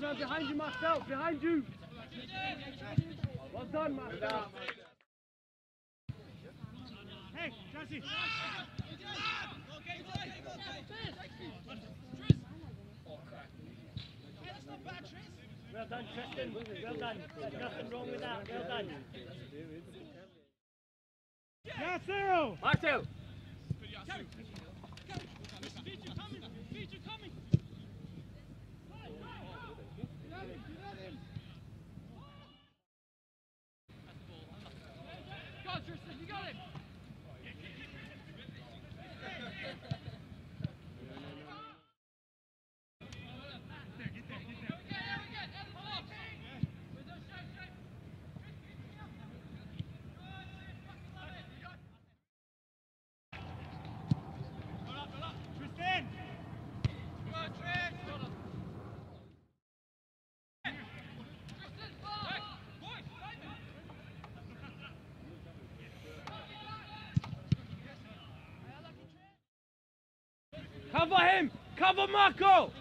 No, behind you, Marcel. Behind you. Well done, Marcel. Hey, Jesse. Well done, Tristian. Well done. Nothing wrong with that. Well done. Yeah, Cyril. Marcel. Tristian. Cover him. Cover Marco.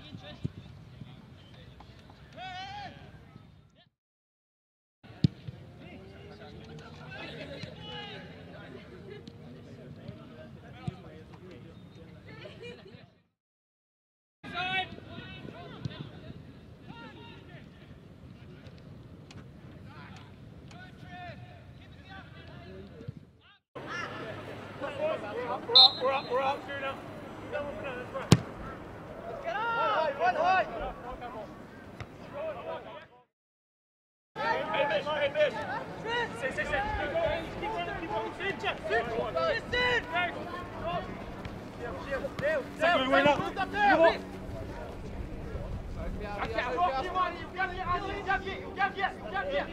We're up, we're up, we're up. That's Gavier, Gavier, Gavier, Gavier.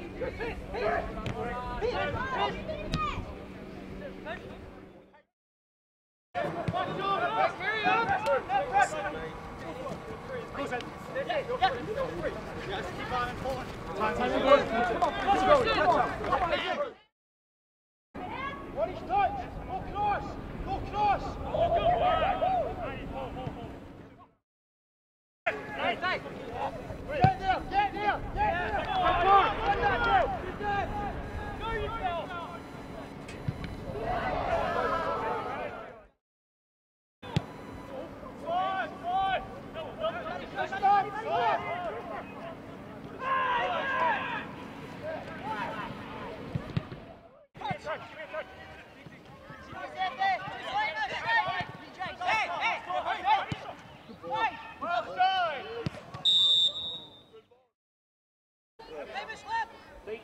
What is touch? Go cross! Go cross! Get there! Get there! Get there! Come on! Run that now! Get there! Go yourself! Forward! Forward! Stop! Stop! Beaten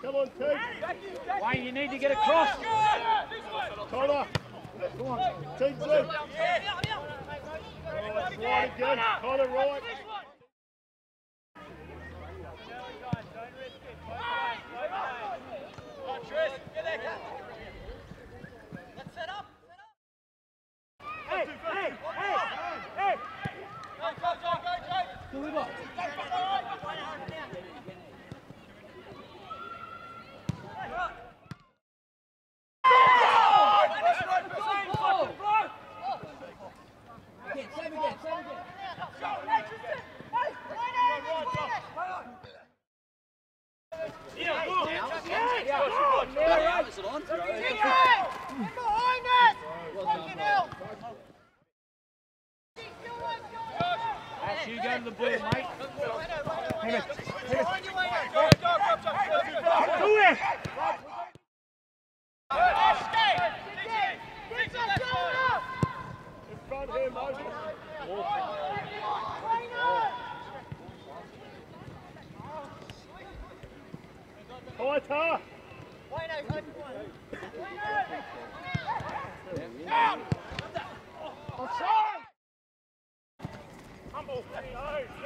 two. Wayne, you need to get across. Connor. Come on. Team two. Right, right again. Connor, right. Hey, hey, hey, hey. Deliver. That's you go to the blue, mate. Do it. In front here, Moses. Fighter. Humble. Yes.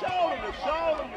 Show him, show him.